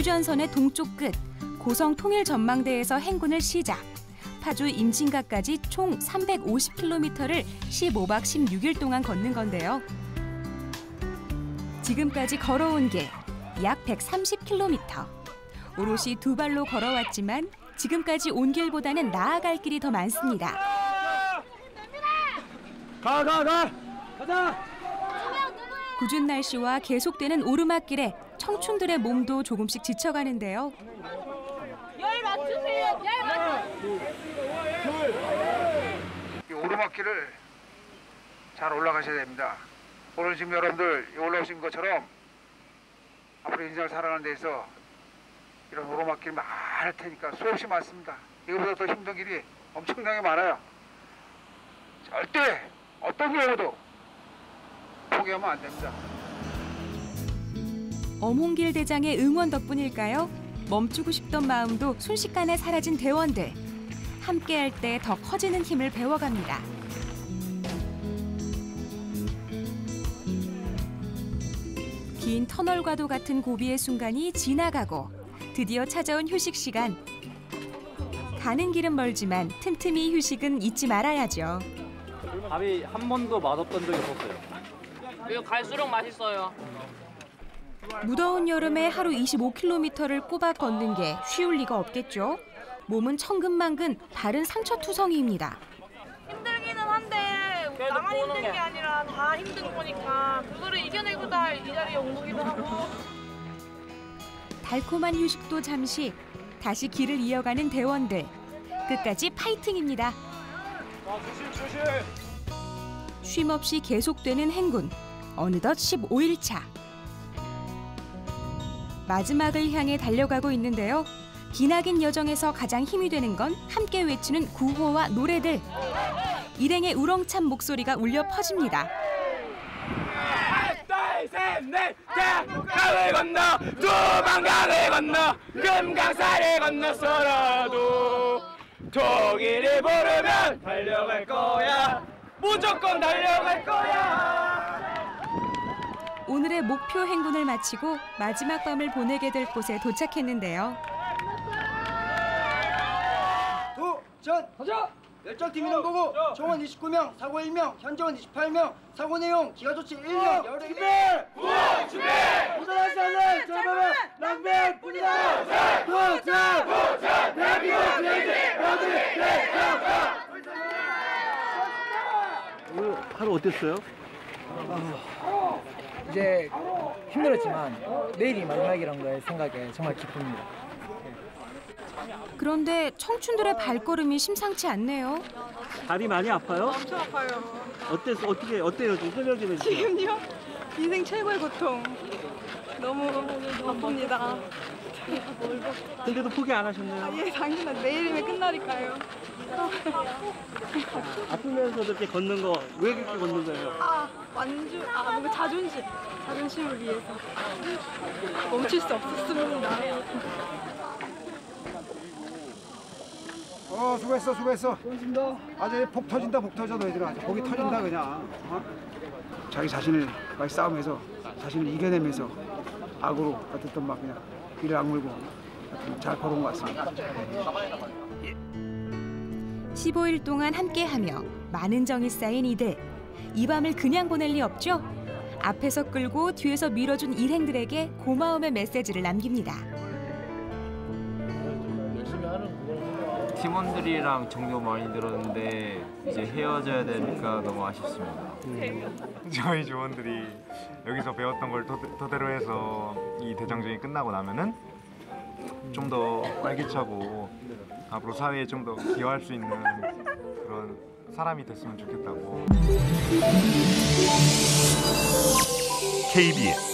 휴전선의 동쪽 끝 고성 통일 전망대에서 행군을 시작. 파주 임진각까지 총 350km를 15박 16일 동안 걷는 건데요. 지금까지 걸어온 길약 130km. 오롯이 두 발로 걸어왔지만 지금까지 온 길보다는 나아갈 길이 더 많습니다. 가, 가, 가! 가자! 궂은 날씨와 계속되는 오르막길에 청춘들의 몸도 조금씩 지쳐가는데요. 열 맞추세요. 열 맞추. 이 오르막길을 잘 올라가셔야 됩니다. 오늘 지금 여러분들 올라오신 것처럼 앞으로 인생을 살아가는 데서 이런 오르막길 많을 테니까 수없이 많습니다. 이거보다 더 힘든 길이 엄청나게 많아요. 절대 어떤 경우도 포기하면 안 됩니다. 어몽길 대장의 응원 덕분일까요? 멈추고 싶던 마음도 순식간에 사라진 대원들. 함께할 때 더 커지는 힘을 배워갑니다. 긴 터널과도 같은 고비의 순간이 지나가고 드디어 찾아온 휴식 시간. 가는 길은 멀지만 틈틈이 휴식은 잊지 말아야죠. 밥이 한 번도 맛없던 적이 없었어요. 이거 갈수록 맛있어요. 무더운 여름에 하루 25km를 꼬박 걷는 게 쉬울 리가 없겠죠. 몸은 천근만근 다른 상처투성이입니다. 힘들기는 한데 나만 힘든 게 아니라 다 힘든 거니까 그거를 이겨내고자 이 자리에 온 거기도 하고 달콤한 휴식도 잠시 다시 길을 이어가는 대원들. 끝까지 파이팅입니다. 쉼 없이 계속되는 행군. 어느덧 15일 차. 마지막을 향해 달려가고 있는데요. 기나긴 여정에서 가장 힘이 되는 건 함께 외치는 구호와 노래들. 일행의 우렁찬 목소리가 울려 퍼집니다. 강을 건너 두방강을 건너 금강산을 건너서라도 독일이 부르면 달려갈 거야 무조건 달려갈 거야 오늘의 목표 행군을 마치고 마지막 밤을 보내게 될 곳에 도착했는데요. 도전! 가자! 열정팀 이름 보고 총원 29명, 사고 1명, 현재원 28명, 사고 내용 기가 조치 1년, 열애 준비! 구호 준비! 도전할 수 없는 절반은 낭비뿐이다! 도전! 도전! 대한민국 비행기 모두 오늘 하루 어땠어요? 이제 힘들었지만 내일이 마지막이란 거에 생각에 정말 기쁩니다. 그런데 청춘들의 발걸음이 심상치 않네요. 다리 많이 아파요? 엄청 아파요. 어땠 어떻게 어때요? 좀 해주세요. 지금요? 인생 최고의 고통. 너무 아픕니다. 근데도 포기 안 하셨나요? 예, 당연한 내일이면 끝나니까요. 아프면서도 이렇게 걷는 거 왜 그렇게 걷는 거예요? 아, 완주, 아, 뭔가 자존심. 자존심을 위해서. 멈출 수 없었습니다. 어 수고했어 수고했어. 수고했습니다. 아주 복 터진다 복 터져 너희들아. 복이 터진다 그냥. 어? 자기 자신을 막 싸움해서 자신을 이겨내면서 악으로 어쨌든 막 그냥 귀를 악물고 잘 걸어온 것 같습니다. 15일 동안 함께하며 많은 정이 쌓인 이들. 이 밤을 그냥 보낼 리 없죠? 앞에서 끌고 뒤에서 밀어준 일행들에게 고마움의 메시지를 남깁니다. 팀원들이랑 정도 많이 들었는데 이제 헤어져야 되니까 너무 아쉽습니다. 저희 조원들이 여기서 배웠던 걸 토, 토대로 해서 이 대장정이 끝나고 나면은 좀 더 활기차고 앞으로 사회에 좀 더 기여할 수 있는 그런 사람이 됐으면 좋겠다고. KBS